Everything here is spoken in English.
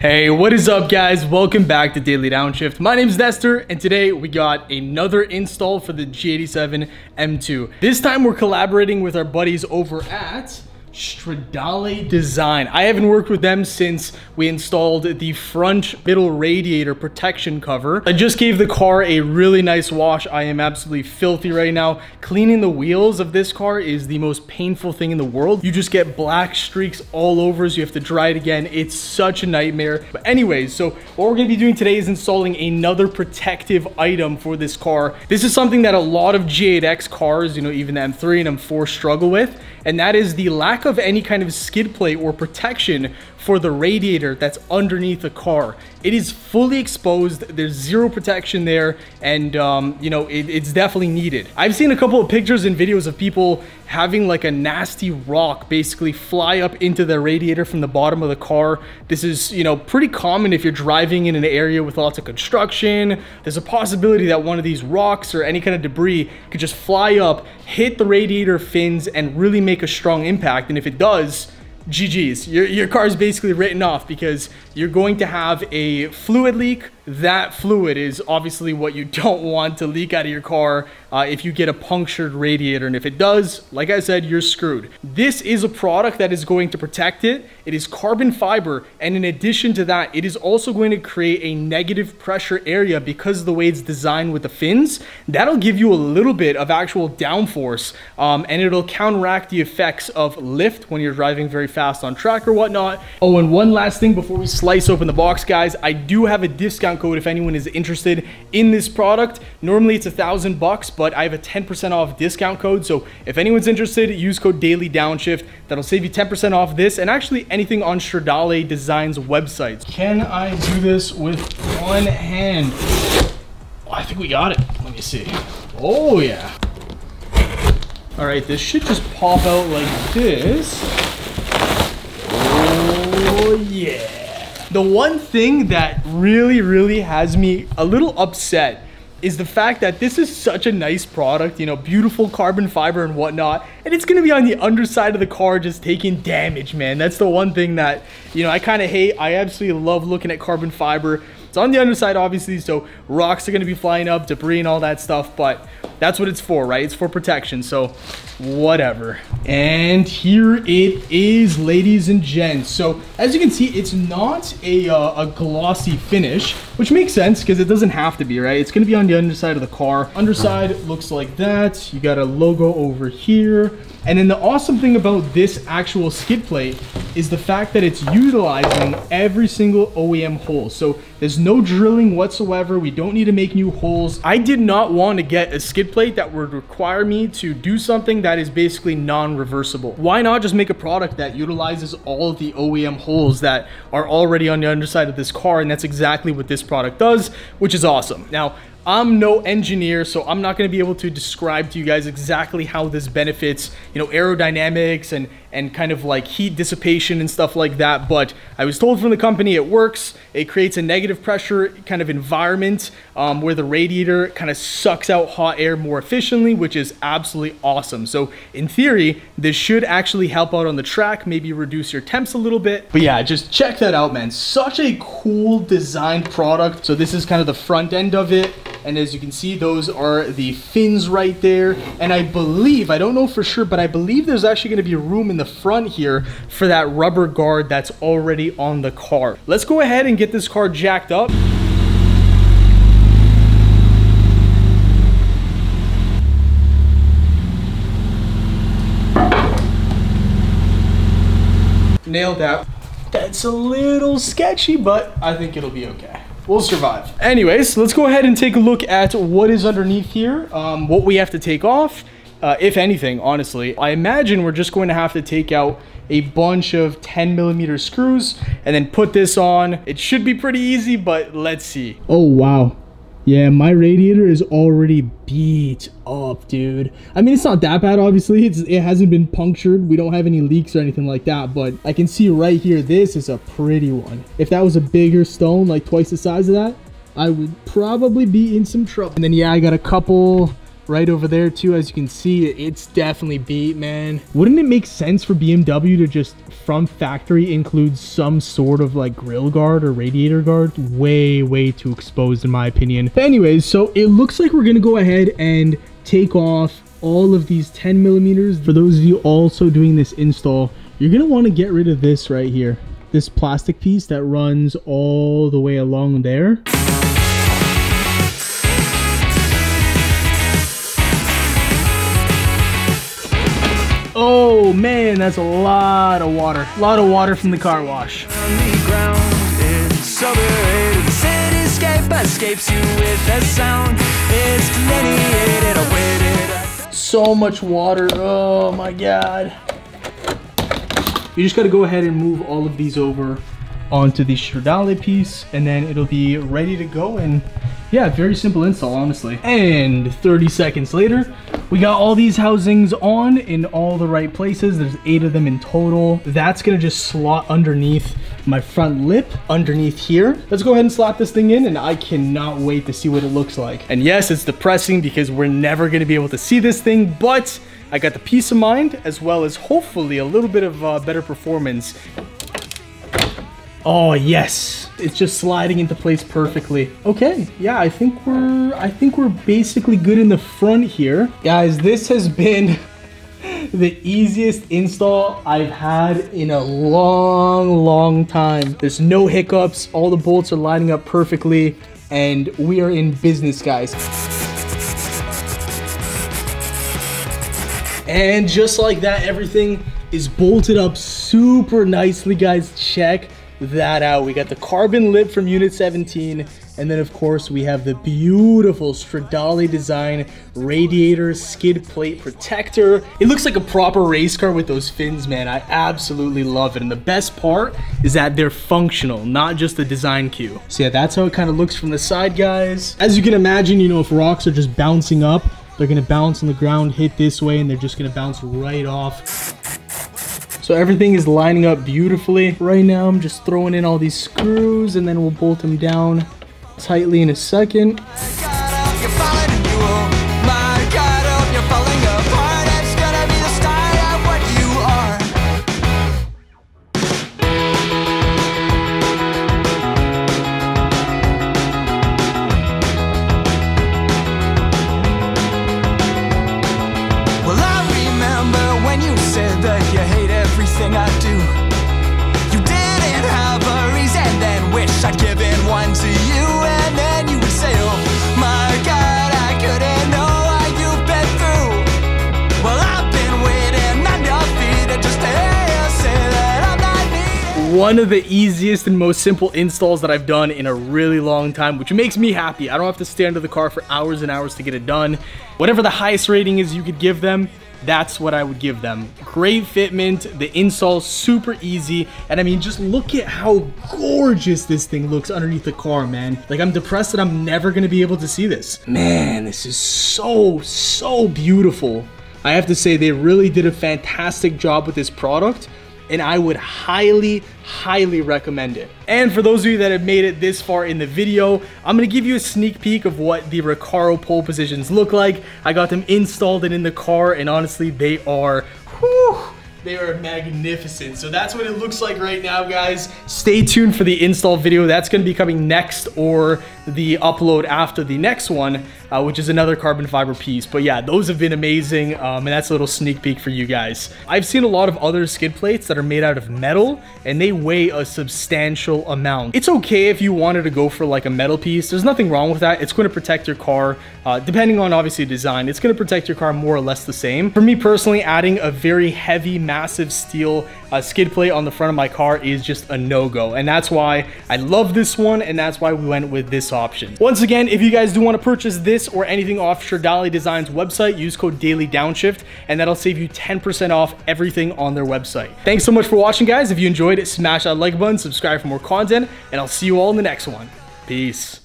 Hey, what is up guys? Welcome back to Daily Downshift. My name is Nestor and today we got another install for the G87 M2. This time we're collaborating with our buddies over at Stradale Design. I haven't worked with them since we installed the front middle radiator protection cover. I just gave the car a really nice wash. I am absolutely filthy right now. Cleaning the wheels of this car is the most painful thing in the world. You just get black streaks all over so you have to dry it again. It's such a nightmare. But anyways, so what we're gonna be doing today is installing another protective item for this car. This is something that a lot of G8X cars, you know, even the M3 and M4 struggle with, and that is the lack lack of any kind of skid plate or protection for the radiator that's underneath the car. It is fully exposed. There's zero protection there. And, um, you know, it, it's definitely needed. I've seen a couple of pictures and videos of people having like a nasty rock basically fly up into the radiator from the bottom of the car. This is, you know, pretty common if you're driving in an area with lots of construction. There's a possibility that one of these rocks or any kind of debris could just fly up, hit the radiator fins and really make a strong impact. And if it does, GG's. Your, your car is basically written off because you're going to have a fluid leak. That fluid is obviously what you don't want to leak out of your car uh, if you get a punctured radiator. And if it does, like I said, you're screwed. This is a product that is going to protect it. It is carbon fiber. And in addition to that, it is also going to create a negative pressure area because of the way it's designed with the fins. That'll give you a little bit of actual downforce um, and it'll counteract the effects of lift when you're driving very fast on track or whatnot. Oh, and one last thing before we slice open the box, guys, I do have a discount code if anyone is interested in this product. Normally it's a thousand bucks, but I have a 10% off discount code. So if anyone's interested, use code Daily Downshift. That'll save you 10% off this and actually anything on Stradale Designs websites. Can I do this with one hand? Oh, I think we got it. Let me see. Oh yeah. All right, this should just pop out like this. Oh yeah. The one thing that really, really has me a little upset is the fact that this is such a nice product, you know, beautiful carbon fiber and whatnot, and it's gonna be on the underside of the car just taking damage, man. That's the one thing that, you know, I kind of hate. I absolutely love looking at carbon fiber. It's on the underside, obviously, so rocks are gonna be flying up, debris and all that stuff, but that's what it's for, right? It's for protection, so whatever. And here it is, ladies and gents. So as you can see, it's not a, uh, a glossy finish, which makes sense because it doesn't have to be, right? It's gonna be on the underside of the car. Underside looks like that. You got a logo over here. And then the awesome thing about this actual skid plate is the fact that it's utilizing every single OEM hole. So there's no drilling whatsoever. We don't need to make new holes. I did not want to get a skid plate that would require me to do something that is basically non-reversible. Why not just make a product that utilizes all of the OEM holes that are already on the underside of this car? And that's exactly what this product does, which is awesome. Now, I'm no engineer, so I'm not going to be able to describe to you guys exactly how this benefits, you know, aerodynamics and and kind of like heat dissipation and stuff like that. But I was told from the company it works. It creates a negative pressure kind of environment um, where the radiator kind of sucks out hot air more efficiently, which is absolutely awesome. So in theory, this should actually help out on the track, maybe reduce your temps a little bit. But yeah, just check that out, man. Such a cool design product. So this is kind of the front end of it. And as you can see, those are the fins right there. And I believe, I don't know for sure, but I believe there's actually gonna be room in the front here for that rubber guard that's already on the car. Let's go ahead and get this car jacked up. Nailed that. That's a little sketchy, but I think it'll be okay we'll survive. Anyways, let's go ahead and take a look at what is underneath here, um, what we have to take off, uh, if anything, honestly. I imagine we're just going to have to take out a bunch of 10 millimeter screws and then put this on. It should be pretty easy, but let's see. Oh, wow. Yeah, my radiator is already beat up, dude. I mean, it's not that bad, obviously. It's, it hasn't been punctured. We don't have any leaks or anything like that, but I can see right here, this is a pretty one. If that was a bigger stone, like twice the size of that, I would probably be in some trouble. And then, yeah, I got a couple right over there too. As you can see, it's definitely beat, man. Wouldn't it make sense for BMW to just from factory include some sort of like grill guard or radiator guard? Way, way too exposed in my opinion. But anyways, so it looks like we're gonna go ahead and take off all of these 10 millimeters. For those of you also doing this install, you're gonna wanna get rid of this right here. This plastic piece that runs all the way along there. Oh man, that's a lot of water. A lot of water from the car wash. So much water. Oh my god. You just got to go ahead and move all of these over onto the Stradale piece and then it'll be ready to go and yeah, very simple install, honestly. And 30 seconds later, we got all these housings on in all the right places. There's eight of them in total. That's gonna just slot underneath my front lip, underneath here. Let's go ahead and slot this thing in and I cannot wait to see what it looks like. And yes, it's depressing because we're never gonna be able to see this thing, but I got the peace of mind as well as hopefully a little bit of uh, better performance. Oh yes, it's just sliding into place perfectly. Okay, yeah, I think we're I think we're basically good in the front here. Guys, this has been the easiest install I've had in a long, long time. There's no hiccups, all the bolts are lining up perfectly, and we are in business, guys. And just like that, everything is bolted up super nicely, guys. Check that out. We got the carbon lip from Unit 17. And then, of course, we have the beautiful Stradale design radiator skid plate protector. It looks like a proper race car with those fins, man. I absolutely love it. And the best part is that they're functional, not just a design cue. So yeah, that's how it kind of looks from the side, guys. As you can imagine, you know, if rocks are just bouncing up, they're gonna bounce on the ground, hit this way, and they're just gonna bounce right off. So everything is lining up beautifully. Right now, I'm just throwing in all these screws, and then we'll bolt them down tightly in a second. One of the easiest and most simple installs that I've done in a really long time, which makes me happy. I don't have to stay under the car for hours and hours to get it done. Whatever the highest rating is you could give them, that's what I would give them. Great fitment, the install super easy, and I mean, just look at how gorgeous this thing looks underneath the car, man. Like, I'm depressed that I'm never gonna be able to see this. Man, this is so, so beautiful. I have to say, they really did a fantastic job with this product and I would highly, highly recommend it. And for those of you that have made it this far in the video, I'm gonna give you a sneak peek of what the Recaro pole positions look like. I got them installed and in the car, and honestly, they are, whew, they are magnificent. So that's what it looks like right now, guys. Stay tuned for the install video. That's gonna be coming next or the upload after the next one, uh, which is another carbon fiber piece. But yeah, those have been amazing. Um, and that's a little sneak peek for you guys. I've seen a lot of other skid plates that are made out of metal and they weigh a substantial amount. It's okay if you wanted to go for like a metal piece. There's nothing wrong with that. It's going to protect your car, uh, depending on obviously design. It's going to protect your car more or less the same. For me personally, adding a very heavy, massive steel uh, skid plate on the front of my car is just a no-go. And that's why I love this one and that's why we went with this option. Once again, if you guys do want to purchase this or anything off Stradale Designs website, use code Daily Downshift and that'll save you 10% off everything on their website. Thanks so much for watching, guys. If you enjoyed it, smash that like button, subscribe for more content, and I'll see you all in the next one. Peace.